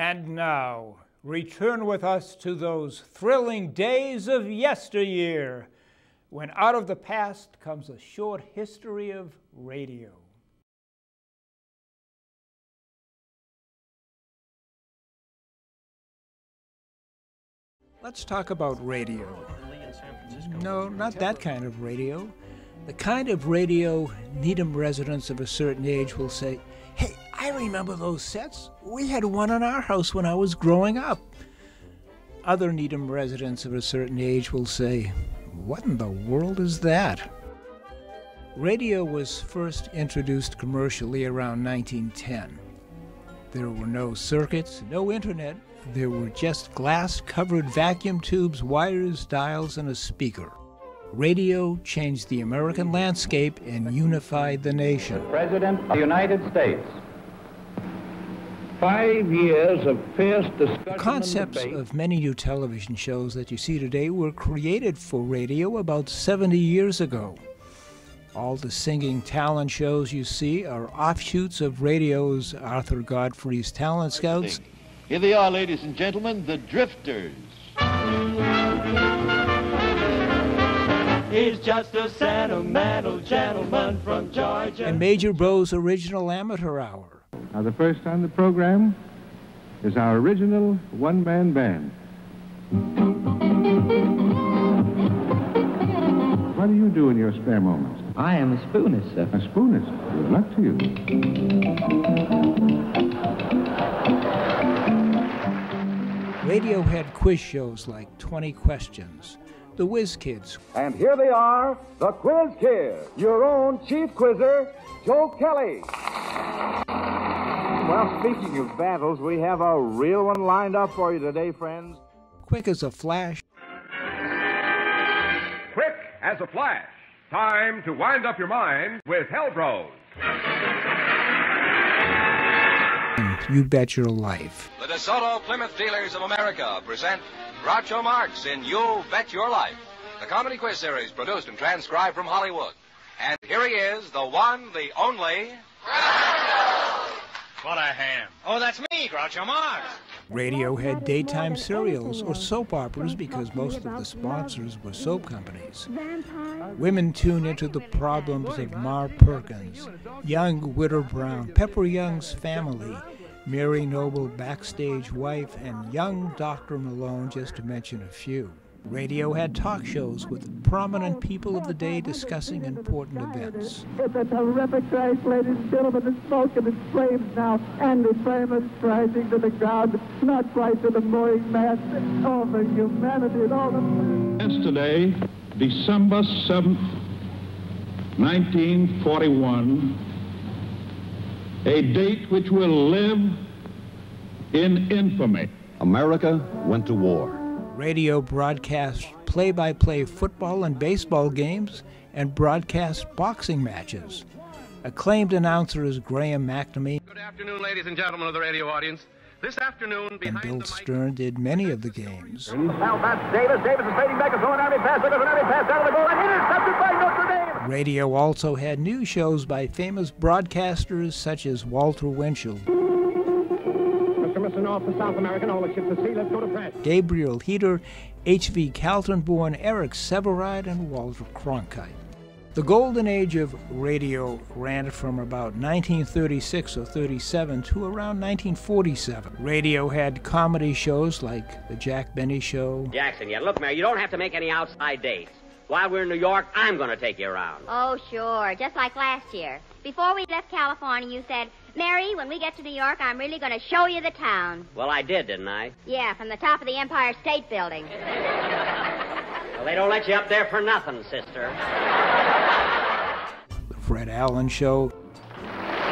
And now, return with us to those thrilling days of yesteryear, when out of the past comes a short history of radio. Let's talk about radio. No, not that kind of radio. The kind of radio Needham residents of a certain age will say, Hey, I remember those sets. We had one in our house when I was growing up. Other Needham residents of a certain age will say, What in the world is that? Radio was first introduced commercially around 1910. There were no circuits, no internet, there were just glass covered vacuum tubes, wires, dials, and a speaker. Radio changed the American landscape and unified the nation. President of the United States. Five years of fierce discussion. The concepts of many new television shows that you see today were created for radio about 70 years ago. All the singing talent shows you see are offshoots of radio's Arthur Godfrey's Talent Scouts. Here they are, ladies and gentlemen, the Drifters. He's just a sentimental gentleman from Georgia. And Major Bowes' original amateur hour. Now, the first on the program is our original one man band. What do you do in your spare moments? I am a spoonist, sir. A spoonist. Good luck to you. Radio had quiz shows like 20 Questions, the Whiz Kids. And here they are, the Quiz Kids, your own chief quizzer, Joe Kelly. Well, speaking of battles, we have a real one lined up for you today, friends. Quick as a flash. Quick as a flash. Time to wind up your mind with Helbros. You bet your life. The DeSoto Plymouth Dealers of America present Groucho Marx in You Bet Your Life, the comedy quiz series produced and transcribed from Hollywood. And here he is, the one, the only. What a ham. Oh, that's me, Groucho Marx. Radio had daytime serials or soap operas because most of the sponsors were soap companies. Women tune into the problems of Ma Perkins, young Widow Brown, Pepper Young's family, Mary Noble, backstage wife, and young Dr. Malone, just to mention a few. Radio had talk shows with prominent people of the day discussing important events. It's a terrific crash, ladies and gentlemen. The smoke and the flames now, and the flames rising to the ground, not quite to the mooring mast. All the humanity and all the... Yesterday, December 7th, 1941, a date which will live in infamy. America went to war. Radio broadcast play by play football and baseball games and broadcast boxing matches. Acclaimed announcer is Graham McNamee. Good afternoon, ladies and gentlemen of the radio audience. This afternoon, and Bill Stern did many of the games. Now Davis. Davis is fading back. It's an army pass. There's an army pass down the goal. And intercepted by Notre Dame. Radio also had news shows by famous broadcasters such as Walter Winchell. Mr. North, the South American, all the ships at sea. Let's go to press. Gabriel Heatter, H.V. Kaltenborn, Eric Sevareid, and Walter Cronkite. The golden age of radio ran from about 1936 or 37 to around 1947. Radio had comedy shows like The Jack Benny Show. Jackson, yeah, look, Mary, you don't have to make any outside dates. While we're in New York, I'm going to take you around. Oh, sure, just like last year. Before we left California, you said, Mary, when we get to New York, I'm really going to show you the town. Well, I did, didn't I? Yeah, from the top of the Empire State Building. well, they don't let you up there for nothing, sister. The Fred Allen Show.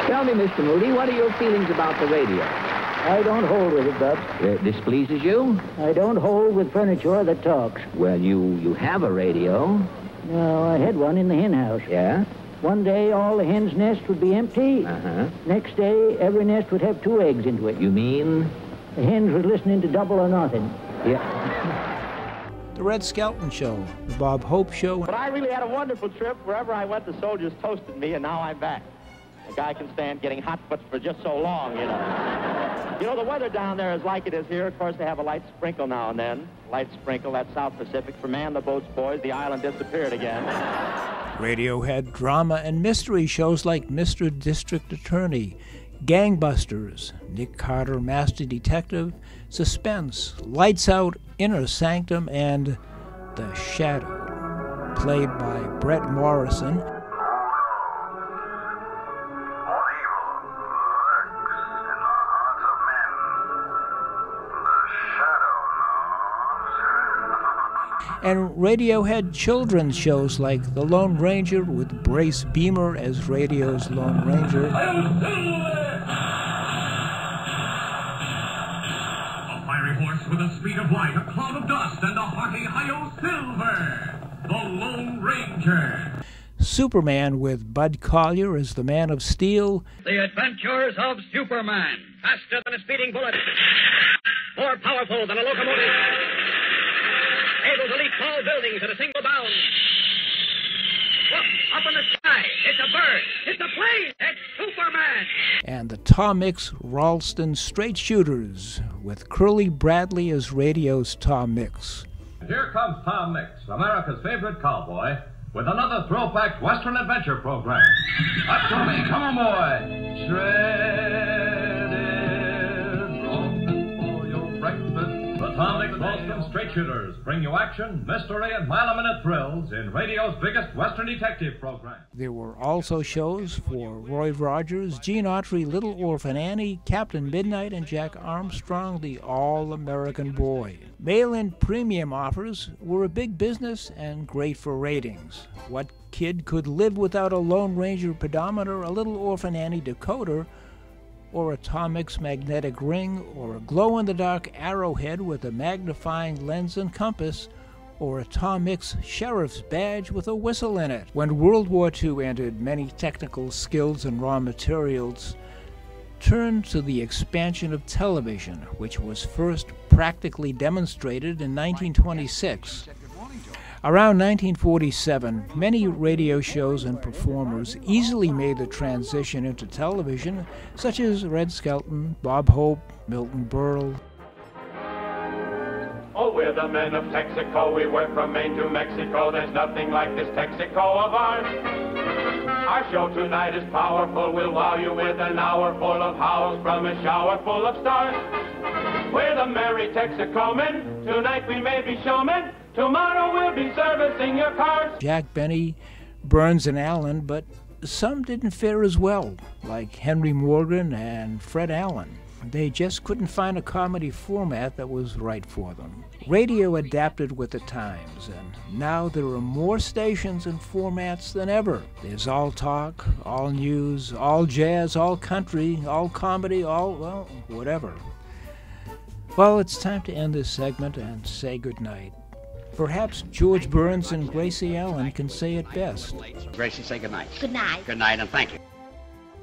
Tell me, Mr. Moody, what are your feelings about the radio? I don't hold with it, Bub. It displeases you? I don't hold with furniture that talks. Well, you you have a radio. No, I had one in the hen house. Yeah? One day, all the hen's nests would be empty. Uh-huh. Next day, every nest would have two eggs into it. You mean? The hens was listening to Double or Nothing. Yeah. The Red Skelton Show, the Bob Hope Show. But I really had a wonderful trip. Wherever I went, the soldiers toasted me, and now I'm back. A guy can stand getting hot, but for just so long, you know. You know, the weather down there is like it is here. Of course, they have a light sprinkle now and then. Light sprinkle, that's South Pacific. For man, the boats, boys, the island disappeared again. Radio had drama and mystery shows like Mr. District Attorney, Gangbusters, Nick Carter, Master Detective, Suspense, Lights Out, Inner Sanctum, and The Shadow, played by Bret Morrison. And radio had children's shows like The Lone Ranger with Brace Beemer as radio's Lone Ranger. A fiery horse with the speed of light, a cloud of dust, and a hearty hi silver. The Lone Ranger. Superman with Bud Collyer as the Man of Steel. The Adventures of Superman. Faster than a speeding bullet. More powerful than a locomotive able to leap tall buildings at a single bound. Look, up in the sky. It's a bird. It's a plane. It's Superman. And the Tom Mix Ralston Straight Shooters with Curly Bradley as radio's Tom Mix. Here comes Tom Mix, America's favorite cowboy, with another throwback Western adventure program. Up to me, come on, boy. Shredded Straight Shooters bring you action, mystery, and mile-a-minute thrills in radio's biggest Western detective program. There were also shows for Roy Rogers, Gene Autry, Little Orphan Annie, Captain Midnight, and Jack Armstrong, the All-American Boy. Mail-in premium offers were a big business and great for ratings. What kid could live without a Lone Ranger pedometer, a Little Orphan Annie decoder, or a Tom Mix magnetic ring, or a glow in the dark arrowhead with a magnifying lens and compass, or a Tom Mix sheriff's badge with a whistle in it. When World War II ended, many technical skills and raw materials turned to the expansion of television, which was first practically demonstrated in 1926. Around 1947, many radio shows and performers easily made the transition into television, such as Red Skelton, Bob Hope, Milton Berle. Oh, we're the men of Texaco. We work from Maine to Mexico. There's nothing like this Texaco of ours. Our show tonight is powerful. We'll wow you with an hour full of howls from a shower full of stars. We're the merry Texaco men. Tonight we may be showmen. Tomorrow we'll be servicing your cars. Jack Benny, Burns, and Allen, but some didn't fare as well, like Henry Morgan and Fred Allen. They just couldn't find a comedy format that was right for them. Radio adapted with the times, and now there are more stations and formats than ever. There's all talk, all news, all jazz, all country, all comedy, all, well, whatever. Well, it's time to end this segment and say goodnight. Perhaps George Burns and Gracie Allen can say it best. Gracie, say good night. Good night. Good night, and thank you.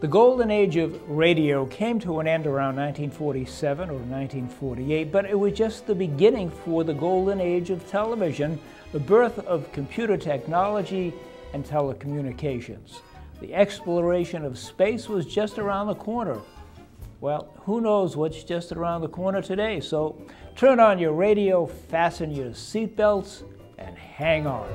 The golden age of radio came to an end around 1947 or 1948, but it was just the beginning for the golden age of television, the birth of computer technology and telecommunications. The exploration of space was just around the corner. Well, who knows what's just around the corner today, so turn on your radio, fasten your seatbelts, and hang on.